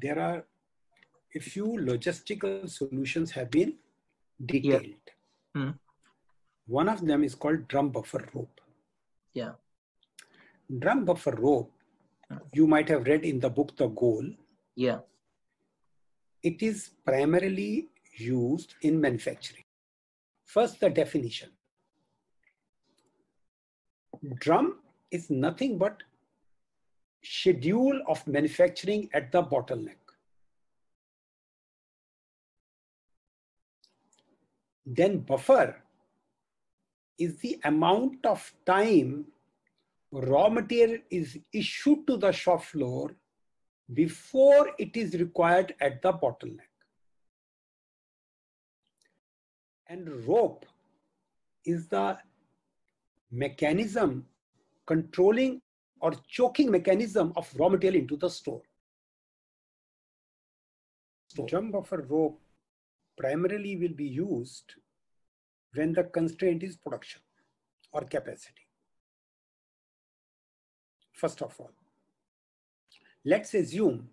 there are a few logistical solutions have been detailed. Yeah. Mm. One of them is called drum buffer rope. Yeah. Drum buffer rope, you might have read in the book The Goal. Yeah. It is primarily used in manufacturing. First, the definition. Drum is nothing but schedule of manufacturing at the bottleneck. Then buffer is the amount of time raw material is issued to the shop floor before it is required at the bottleneck. And rope is the mechanism controlling or choking mechanism of raw material into the store. Drum buffer rope primarily will be used when the constraint is production or capacity. First of all, let's assume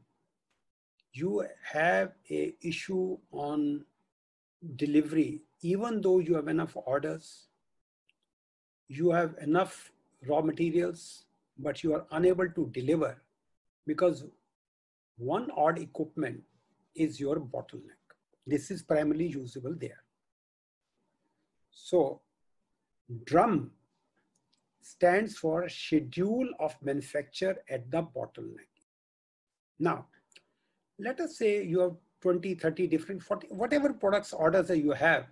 you have a issue on delivery, even though you have enough orders, you have enough raw materials, but you are unable to deliver because one odd equipment is your bottleneck. This is primarily usable there. So drum stands for schedule of manufacture at the bottleneck. Now, let us say you have 20, 30 different, 40, whatever products orders that you have,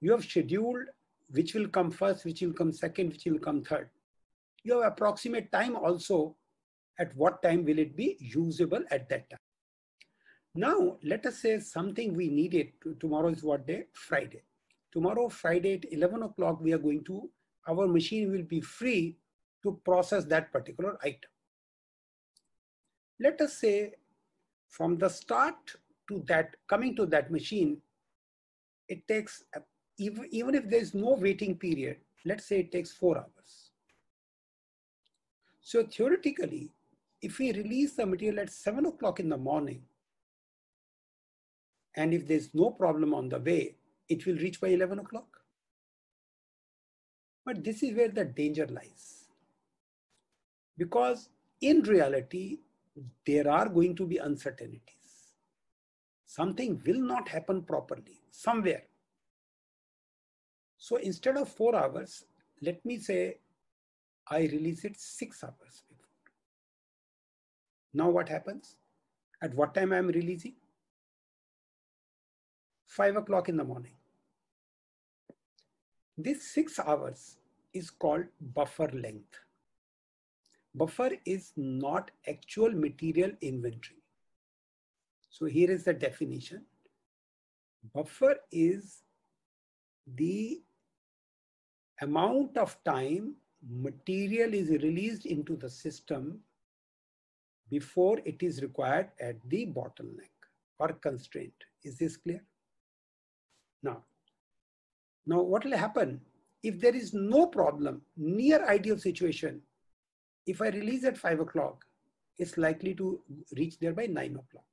you have scheduled which will come first, which will come second, which will come third. You have approximate time also at what time will it be usable at that time. Now, let us say something we needed. Tomorrow is what day? Friday. Tomorrow, Friday at 11 o'clock, we are going to, our machine will be free to process that particular item. Let us say from the start to that, coming to that machine, it takes, even, even if there's no waiting period, let's say it takes four hours. So theoretically, if we release the material at seven o'clock in the morning, and if there's no problem on the way, it will reach by 11 o'clock. But this is where the danger lies. Because in reality, there are going to be uncertainties. Something will not happen properly somewhere. So instead of four hours, let me say I release it six hours before. Now what happens? At what time I am releasing? 5 o'clock in the morning. This six hours is called buffer length. Buffer is not actual material inventory. So here is the definition. Buffer is the amount of time material is released into the system before it is required at the bottleneck or constraint. Is this clear? Now, now what will happen if there is no problem near ideal situation? If I release at five o'clock, it's likely to reach there by nine o'clock.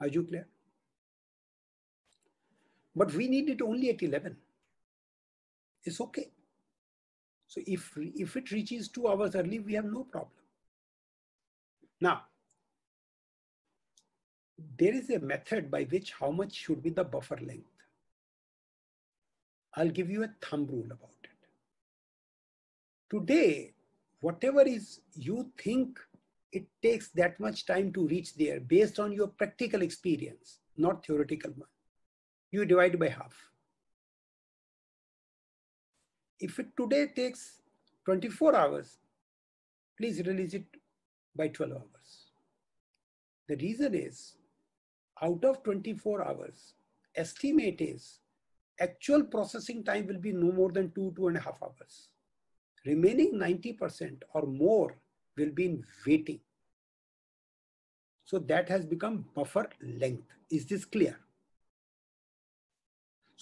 Are you clear? But we need it only at 11. It's okay. So if, if it reaches two hours early, we have no problem. Now, there is a method by which how much should be the buffer length. I'll give you a thumb rule about it. Today, whatever is you think it takes that much time to reach there based on your practical experience, not theoretical one, you divide by half. If it today takes 24 hours, please release it by 12 hours. The reason is out of 24 hours, estimate is actual processing time will be no more than two, two and a half hours. Remaining 90% or more will be in waiting. So that has become buffer length. Is this clear?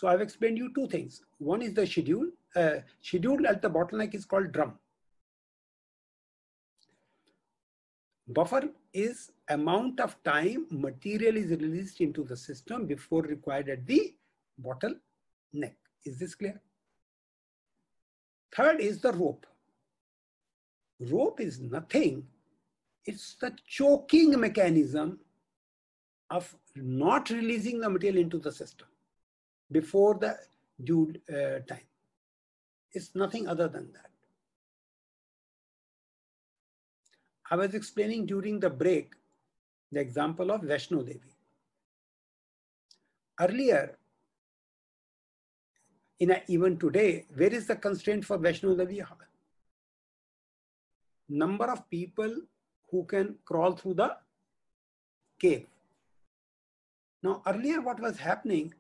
So I've explained you two things. One is the schedule. Uh, schedule at the bottleneck is called drum. Buffer is amount of time material is released into the system before required at the bottle neck. Is this clear? Third is the rope. Rope is nothing. It's the choking mechanism of not releasing the material into the system before the due uh, time. It's nothing other than that. I was explaining during the break the example of Vaishno Devi. Earlier, in a, even today, where is the constraint for Vaishno Devi? Number of people who can crawl through the cave. Now, earlier what was happening,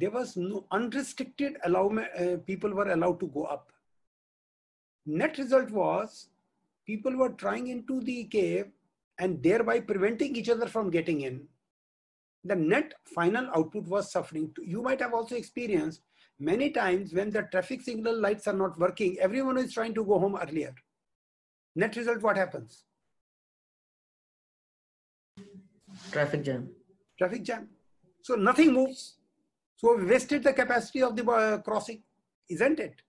there was no unrestricted allow, uh, people were allowed to go up. Net result was people were trying into the cave and thereby preventing each other from getting in. The net final output was suffering. You might have also experienced many times when the traffic signal lights are not working, everyone is trying to go home earlier. Net result, what happens? Traffic jam. Traffic jam. So nothing moves. So we wasted the capacity of the uh, crossing, isn't it?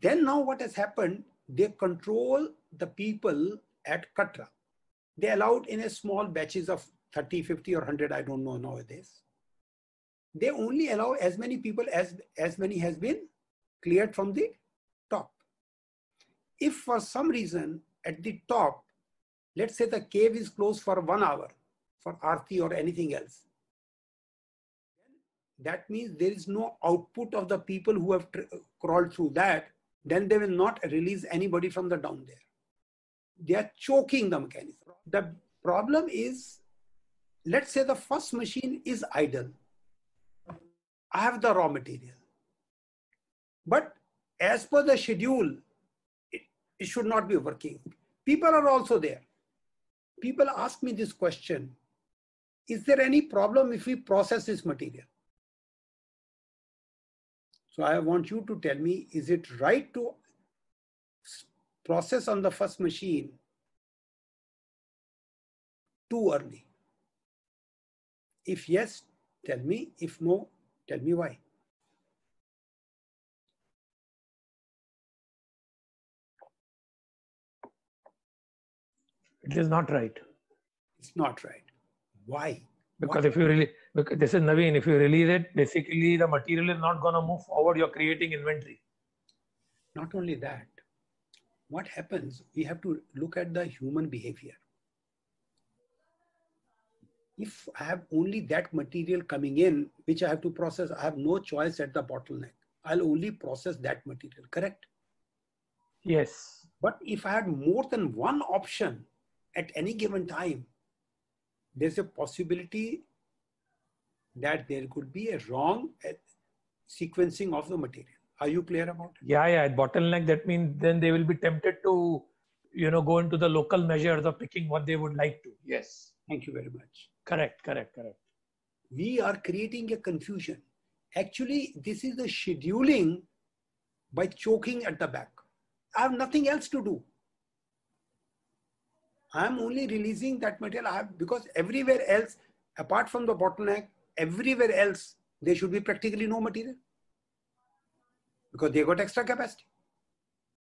Then now what has happened, they control the people at Katra. They allowed in a small batches of 30, 50 or 100, I don't know nowadays. They only allow as many people as, as many has been cleared from the top. If for some reason at the top, let's say the cave is closed for one hour for Arti or anything else, that means there is no output of the people who have uh, crawled through that then they will not release anybody from the down there. They are choking the mechanism. The problem is, let's say the first machine is idle. I have the raw material. But as per the schedule, it, it should not be working. People are also there. People ask me this question, is there any problem if we process this material? So I want you to tell me, is it right to process on the first machine too early? If yes, tell me. If no, tell me why. It is not right. It's not right. Why? Because if you really, this is Naveen, if you release it, basically the material is not going to move forward. You're creating inventory. Not only that, what happens, we have to look at the human behavior. If I have only that material coming in, which I have to process, I have no choice at the bottleneck. I'll only process that material, correct? Yes. But if I had more than one option at any given time, there's a possibility that there could be a wrong uh, sequencing of the material. Are you clear about it? Yeah, yeah. Bottleneck, that means then they will be tempted to, you know, go into the local measures of picking what they would like to. Yes. Thank you very much. Correct, correct, correct. We are creating a confusion. Actually, this is the scheduling by choking at the back. I have nothing else to do. I'm only releasing that material I have because everywhere else, apart from the bottleneck, everywhere else, there should be practically no material because they got extra capacity.